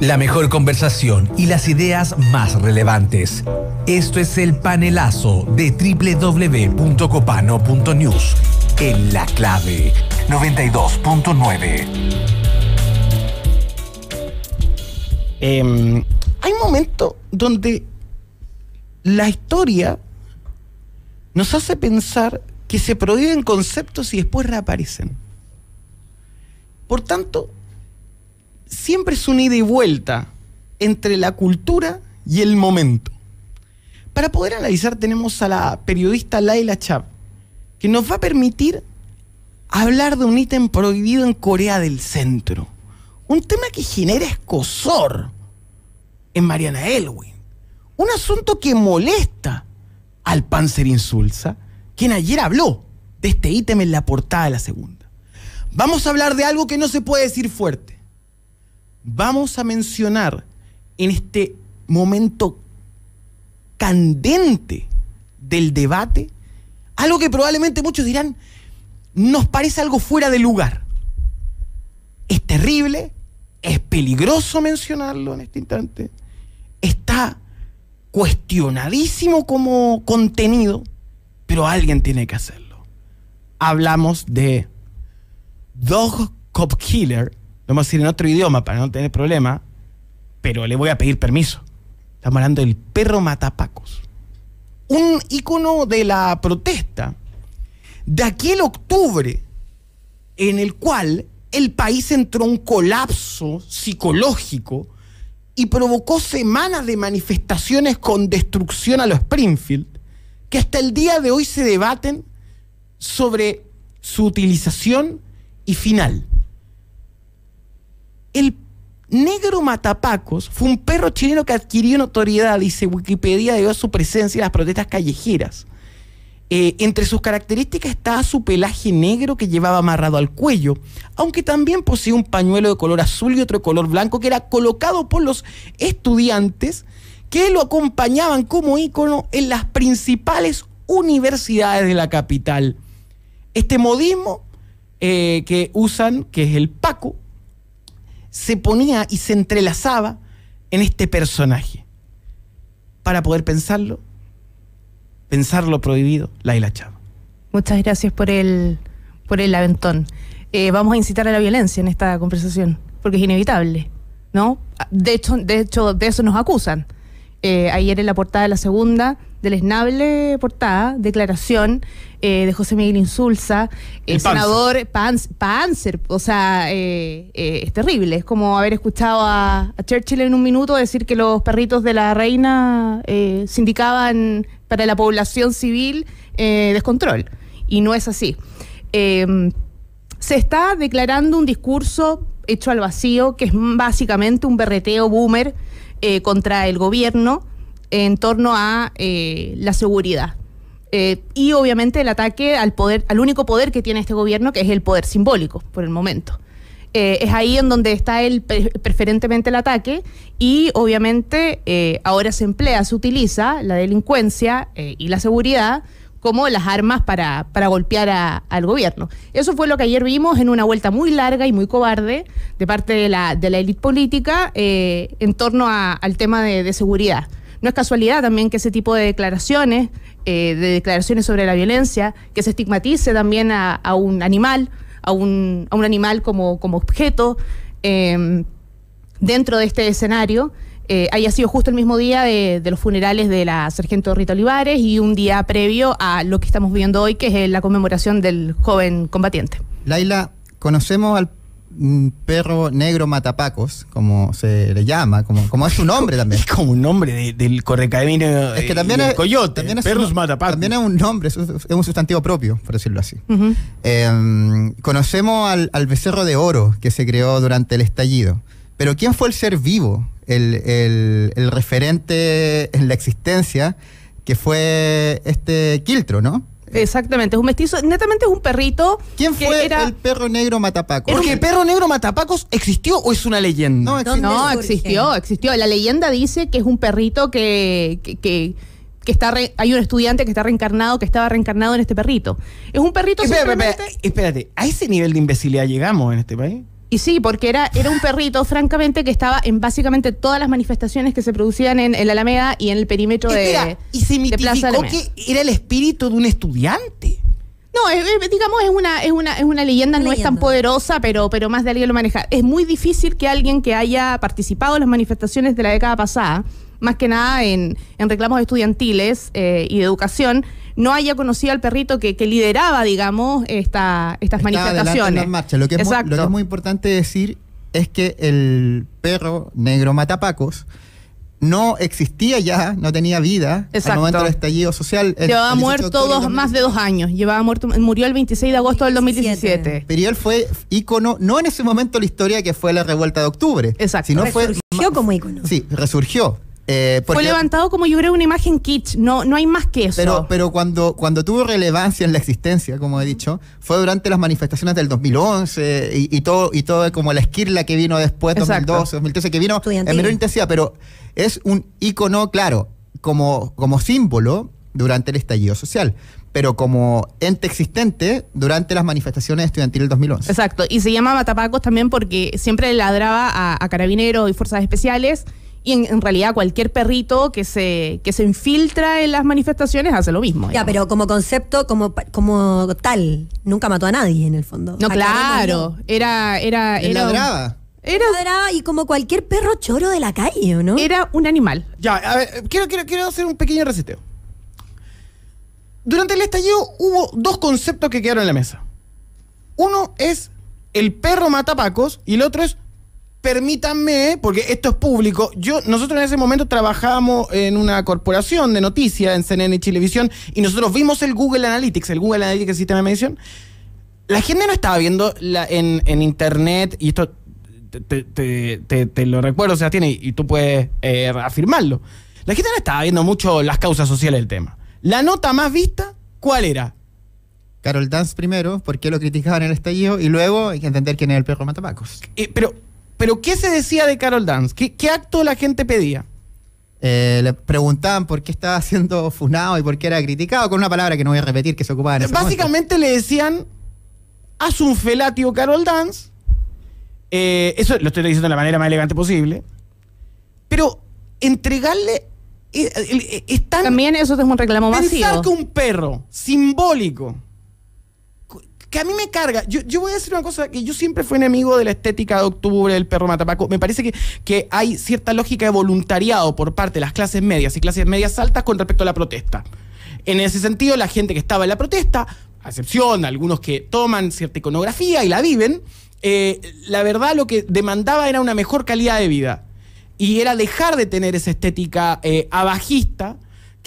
La mejor conversación y las ideas más relevantes. Esto es el panelazo de www.copano.news. En la clave 92.9. Em, hay momentos donde la historia nos hace pensar que se prohíben conceptos y después reaparecen. Por tanto, siempre es un ida y vuelta entre la cultura y el momento. Para poder analizar tenemos a la periodista Laila Chap, que nos va a permitir hablar de un ítem prohibido en Corea del Centro. Un tema que genera escosor en Mariana Elwin. Un asunto que molesta al Panzer Insulza, quien ayer habló de este ítem en la portada de la segunda. Vamos a hablar de algo que no se puede decir fuerte. Vamos a mencionar en este momento candente del debate algo que probablemente muchos dirán nos parece algo fuera de lugar. Es terrible, es peligroso mencionarlo en este instante, está cuestionadísimo como contenido, pero alguien tiene que hacerlo. Hablamos de Dog Cop Killer, lo vamos a decir en otro idioma para no tener problema, pero le voy a pedir permiso. Estamos hablando del perro matapacos. Un icono de la protesta de aquel octubre en el cual el país entró en un colapso psicológico y provocó semanas de manifestaciones con destrucción a los Springfield, que hasta el día de hoy se debaten sobre su utilización y final. El negro matapacos fue un perro chileno que adquirió notoriedad, dice Wikipedia, debido a su presencia en las protestas callejeras. Eh, entre sus características estaba su pelaje negro que llevaba amarrado al cuello, aunque también poseía un pañuelo de color azul y otro de color blanco que era colocado por los estudiantes que lo acompañaban como ícono en las principales universidades de la capital. Este modismo eh, que usan, que es el Paco, se ponía y se entrelazaba en este personaje. Para poder pensarlo, pensar lo prohibido, Laila Chava. Muchas gracias por el, por el aventón. Eh, vamos a incitar a la violencia en esta conversación, porque es inevitable, ¿no? De hecho, de hecho, de eso nos acusan. Eh, ayer en la portada de la segunda, del esnable portada, declaración eh, de José Miguel Insulza, el, senador Panzer, o sea, es terrible, es como haber escuchado a, a, Churchill en un minuto decir que los perritos de la reina se indicaban para la población civil descontrol, y no es así. se está declarando un discurso hecho al vacío, que es básicamente un berreteo boomer, eh, contra el gobierno en torno a eh, la seguridad. Eh, y obviamente el ataque al poder, al único poder que tiene este gobierno, que es el poder simbólico por el momento. es ahí en donde está el, preferentemente el ataque y obviamente ahora se emplea, se utiliza la delincuencia y la seguridad como las armas para, para golpear al gobierno. Eso fue lo que ayer vimos en una vuelta muy larga y muy cobarde de parte de la, de la élite política eh, en torno al tema de, seguridad. No es casualidad también que ese tipo de declaraciones, eh, de declaraciones sobre la violencia, que se estigmatice también a, un animal, a un, a un animal como, como objeto eh, dentro de este escenario. Eh, haya sido justo el mismo día de, los funerales de la sargento Rita Olivares y un día previo a lo que estamos viendo hoy, que es la conmemoración del joven combatiente. Laila, conocemos al mm, perro negro matapacos, como se le llama, como, como es su nombre también. Es como un nombre del correcamino es que también es, coyote, también es perros matapacos. También es un nombre, es un sustantivo propio, por decirlo así. Em, conocemos al, al becerro de oro que se creó durante el estallido. Pero ¿quién fue el ser vivo, el, referente en la existencia, que fue este Quiltro, ¿no? Exactamente, es un mestizo, netamente es un perrito. ¿Quién fue el perro negro matapacos? Porque el perro negro matapacos existió o es una leyenda? No, existió. no existió, existió. La leyenda dice que es un perrito que, que, está hay un estudiante que está reencarnado, que estaba reencarnado en este perrito. Es un perrito espérate, espérate, ¿a ese nivel de imbecilidad llegamos en este país? Y sí, porque era, era un perrito, francamente, que estaba en básicamente todas las manifestaciones que se producían en, en la Alameda y en el perímetro de, Espera, y se de Plaza mitificó Alameda. que era el espíritu de un estudiante. No, es- es- digamos, es una, es una, es una leyenda, no es tan poderosa, pero, pero más de alguien lo maneja. Es muy difícil que alguien que haya participado en las manifestaciones de la década pasada, más que nada en, en reclamos estudiantiles eh, y de educación, no haya conocido al perrito que, que lideraba, digamos, esta, estas Estaba en manifestaciones. las marchas. Lo que, es muy, Exacto. lo que es muy importante decir es que el perro negro matapacos no existía ya, no tenía vida Exacto. al momento del estallido social. el- Llevaba el 18 de muerto dos, más de dos años. Llevaba muerto, murió el 26 de agosto del 2017. Pero él fue ícono, no en ese momento de la historia que fue la revuelta de octubre, Exacto. sino fue... Resurgió como ícono. Sí, resurgió. Eh, Fue porque- levantado como yo creo una imagen kitsch. No, no hay más que eso. Pero, pero cuando, cuando tuvo relevancia en la existencia, como he dicho, fue durante las manifestaciones del 2011 y, y todo, y todo como la esquirla que vino después, Exacto. 2012, 2013, que vino en menor intensidad, pero es un ícono, claro, como, como símbolo durante el estallido social, pero como ente existente durante las manifestaciones estudiantiles del 2011. Exacto, y se llama Matapacos también porque siempre ladraba a, a carabineros y fuerzas especiales y en, en realidad cualquier perrito que se, que se infiltra en las manifestaciones hace lo mismo. Ya, digamos. pero como concepto, como, como tal, nunca mató a nadie en el fondo. No, claro, era... era, era ladraba. Era, Ladraba y como cualquier perro choro de la calle, ¿o no? era un animal. Ya, a ver, quiero, quiero, quiero hacer un pequeño reseteo. Durante el estallido hubo dos conceptos que quedaron en la mesa. Uno es el perro matapacos y el otro es permítanme, porque esto es público. Yo, nosotros en ese momento trabajábamos en una corporación de noticias en CNN y Televisión y nosotros vimos el Google Analytics, el Google Analytics, el sistema de medición. La gente no estaba viendo la- en, en internet, y esto te, te- te- te- te lo recuerdo, Sebastián, y, y tú puedes eh, afirmarlo. La gente no estaba viendo mucho las causas sociales del tema. La nota más vista, ¿cuál era? Carol Dance primero, por qué lo criticaban en el estallido, y luego hay que entender quién es el perro matapacos. Eh, pero, pero, ¿qué se decía de Carol Dance? ¿Qué, qué acto la gente pedía? Eh, le preguntaban por qué estaba siendo funado y por qué era criticado, con una palabra que no voy a repetir que se ocupaba en ese momento. Básicamente le decían, haz un felatio Carol Dance. Eh, eso lo estoy diciendo de la manera más elegante posible. Pero entregarle... eh, es tan También eso es un reclamo Pensar masivo. que un perro simbólico, que a mí me carga, yo, yo voy a decir una cosa, que yo siempre fui enemigo de la estética de octubre del perro matapaco. Me parece que, que hay cierta lógica de voluntariado por parte de las clases medias y clases medias altas con respecto a la protesta. En ese sentido, la gente que estaba en la protesta, a excepción algunos que toman cierta iconografía y la viven, eh, la verdad lo que demandaba era una mejor calidad de vida. Y era dejar de tener esa estética eh, abajista,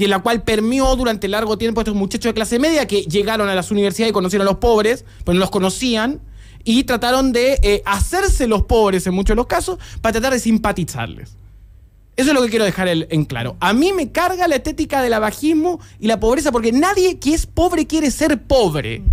que la cual permeó durante largo tiempo a estos muchachos de clase media que llegaron a las universidades y conocieron a los pobres, pero no los conocían, y trataron de eh, hacerse los pobres en muchos de los casos para tratar de simpatizarles. Eso es lo que quiero dejar el- en claro. A mí me carga la estética del abajismo y la pobreza porque nadie que es pobre quiere ser pobre.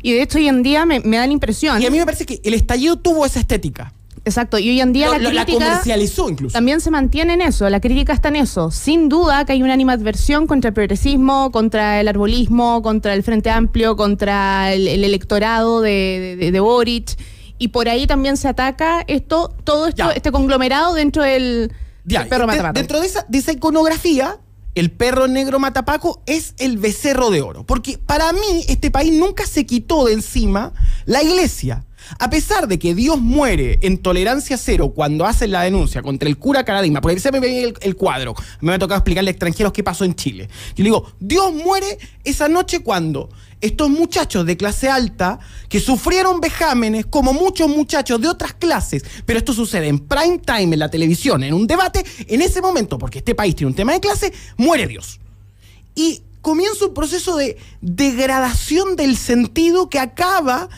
Y de hecho hoy en día me, me da la impresión. Y a mí me parece que el estallido tuvo esa estética. Exacto, y hoy en día la lo- la crítica comercializó incluso. también se mantiene en eso, la crítica está en eso. Sin duda que hay una animadversión contra el progresismo, contra el arbolismo, contra el Frente Amplio, contra el, el electorado de, de- de Boric, y por ahí también se ataca esto, todo esto, Ya. este conglomerado dentro del, Ya, del perro de- matapaco. Dentro de esa, de esa iconografía, el perro negro matapaco es el becerro de oro. Porque para mí, este país nunca se quitó de encima la iglesia. A pesar de que Dios muere en tolerancia cero cuando hacen la denuncia contra el cura Caradima, porque se me el cuadro, me ha tocado explicarle a extranjeros qué pasó en Chile. Yo le digo, Dios muere esa noche cuando estos muchachos de clase alta que sufrieron vejámenes como muchos muchachos de otras clases, pero esto sucede en prime time en la televisión, en un debate, en ese momento, porque este país tiene un tema de clase, muere Dios. Y comienza un proceso de degradación del sentido que acaba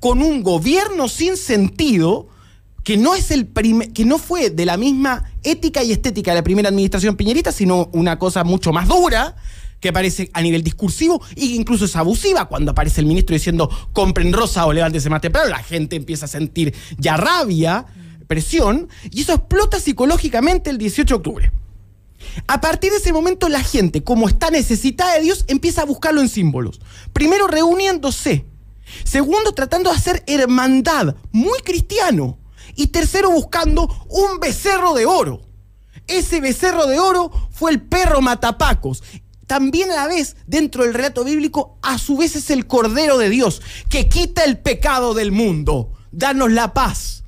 con un gobierno sin sentido que no es el que no fue de la misma ética y estética de la primera administración piñerista, sino una cosa mucho más dura que aparece a nivel discursivo e incluso es abusiva cuando aparece el ministro diciendo compren rosa o levántese más temprano, la gente empieza a sentir ya rabia, presión, y eso explota psicológicamente el 18 de octubre. A partir de ese momento la gente, como está necesitada de Dios, empieza a buscarlo en símbolos. Primero reuniéndose Segundo, tratando de hacer hermandad, muy cristiano. Y tercero, buscando un becerro de oro. Ese becerro de oro fue el perro matapacos. También a la vez, dentro del relato bíblico, a su vez es el Cordero de Dios, que quita el pecado del mundo. Danos la paz.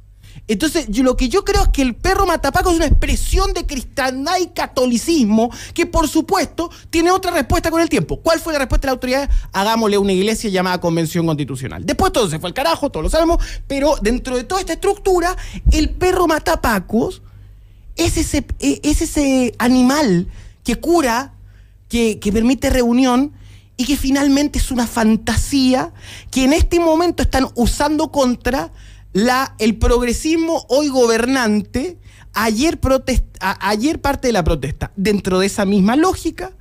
Entonces, lo que yo creo es que el perro matapaco es una expresión de cristiandad y catolicismo que, por supuesto, tiene otra respuesta con el tiempo. ¿Cuál fue la respuesta de la autoridad? Hagámosle una iglesia llamada Convención Constitucional. Después todo se fue al carajo, todos lo sabemos, pero dentro de toda esta estructura, el perro matapacos es ese, es ese animal que cura, que permite reunión y que finalmente es una fantasía que en este momento están usando contra la, el progresismo hoy gobernante. Ayer, protest- a- ayer parte de la protesta. Dentro de esa misma lógica,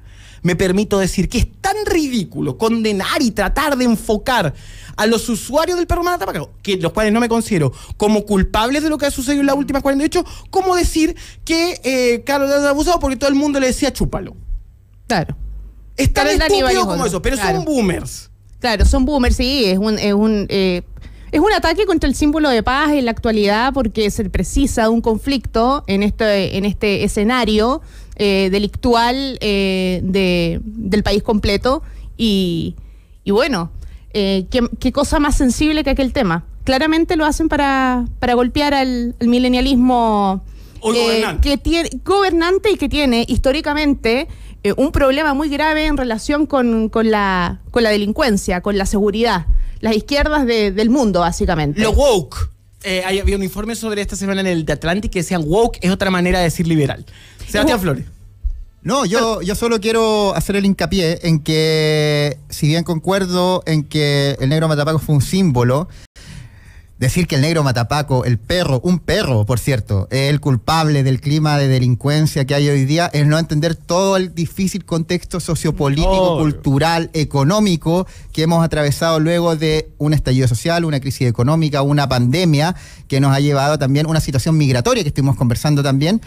me permito decir que es tan ridículo condenar y tratar de enfocar a los usuarios del perro Matapaco, que los cuales no me considero como culpables de lo que ha sucedido en las últimas 48, como decir que eh, Carlos es abusado porque todo el mundo le decía chúpalo. Claro. Es tan estúpido como eso, pero claro. son boomers. Claro, son boomers, sí, es un, es un, eh, es un ataque contra el símbolo de paz en la actualidad porque se precisa un conflicto en este, en este escenario eh, delictual eh, de- del país completo y, y bueno, eh, ¿qué, qué cosa más sensible que aquel tema. Claramente lo hacen para, para golpear al, al milenialismo Hoy gobernante. que tiene gobernante y que tiene históricamente eh, un problema muy grave en relación con, con la, con la delincuencia, con la seguridad. Las izquierdas de- del mundo, básicamente. Lo woke. Eh, hay- había un informe sobre esta semana en el The Atlantic que decían woke es otra manera de decir liberal. Sebastián Flores. No, yo, yo solo quiero hacer el hincapié en que, si bien concuerdo en que el negro matapaco fue un símbolo, decir que el negro matapaco, el perro, un perro, por cierto, es el culpable del clima de delincuencia que hay hoy día, es no entender todo el difícil contexto sociopolítico, cultural, económico que hemos atravesado luego de un estallido social, una crisis económica, una pandemia que nos ha llevado también a una situación migratoria que estuvimos conversando también.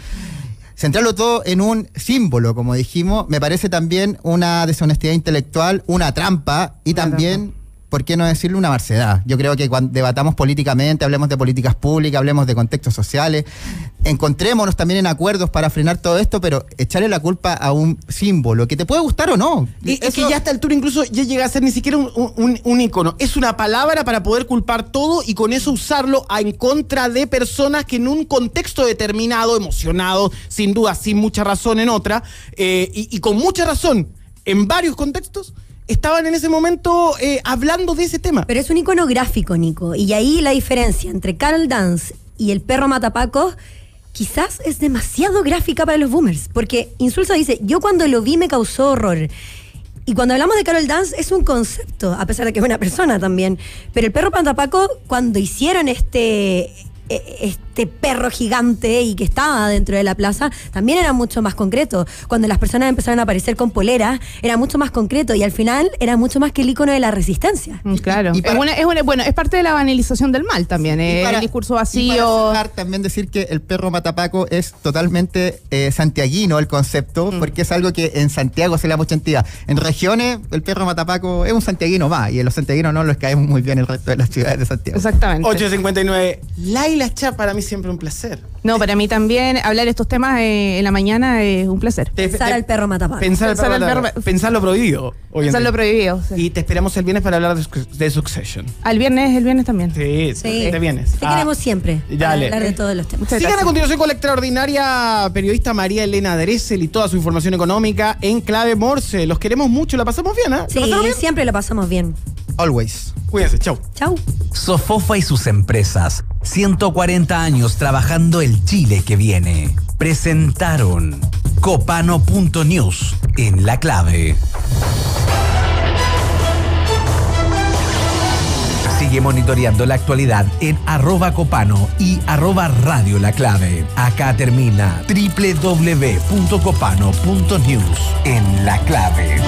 Centrarlo todo en un símbolo, como dijimos, me parece también una deshonestidad intelectual, una trampa y Una también, ¿por qué no decirlo, una marcedad? Yo creo que cuando debatamos políticamente, hablemos de políticas públicas, hablemos de contextos sociales, encontrémonos también en acuerdos para frenar todo esto, pero echarle la culpa a un símbolo que te puede gustar o no. Y, y que ya a esta altura incluso ya llega a ser ni siquiera un, un, un ícono. Es una palabra para poder culpar todo y con eso usarlo a- en contra de personas que en un contexto determinado, emocionado, sin duda, sin mucha razón en otra, eh, y, y con mucha razón en varios contextos, estaban en ese momento eh, hablando de ese tema. Pero es un icono gráfico, Nico. Y ahí la diferencia entre Carol Dance y el perro Matapaco quizás es demasiado gráfica para los boomers. Porque Insulsa dice, yo cuando lo vi me causó horror. Y cuando hablamos de Carol Dance es un concepto, a pesar de que es una persona también. Pero el perro Matapaco, cuando hicieron este e- este perro gigante y que estaba dentro de la plaza, también era mucho más concreto. Cuando las personas empezaron a aparecer con polera, era mucho más concreto y al final era mucho más que el icono de la resistencia. Mm, Claro. y para- es, una- es una- bueno, es parte de la banalización del mal también. Eh, para- el discurso y para vacío. cerrar, también decir que el perro matapaco es totalmente eh, santiaguino el concepto, Mm. porque es algo que en Santiago se le da mucha entidad. En regiones, el perro matapaco es un santiaguino más, y en los santiaguinos no los caemos muy bien el resto de las ciudades de Santiago. Exactamente. 8.59. Laila Cha, para mí siempre un placer. No, para mí también hablar estos temas eh, en la mañana es un placer. Te- Pensar te- al perro Matapaco. Pensar, Pensar perro al mata- perro- pensar lo prohibido. día. lo prohibido. sí. Y te esperamos el viernes para hablar de, de Succession. Al viernes, el viernes también. Sí, Sí. te vienes. Te Ah. queremos siempre. para Dale. hablar de todos los temas. Sigan a continuación con la extraordinaria periodista María Elena Dressel y toda su información económica en clave Morse. Los queremos mucho, la pasamos bien, ¿eh? ¿La Sí, bien? siempre lo pasamos bien. Always. Cuídense, chau. Chau. Sofofa y sus empresas. 140 años trabajando el Chile que viene. Presentaron copano.news en la clave. Sigue monitoreando la actualidad en arroba copano y arroba radio la clave. Acá termina www.copano.news en la clave.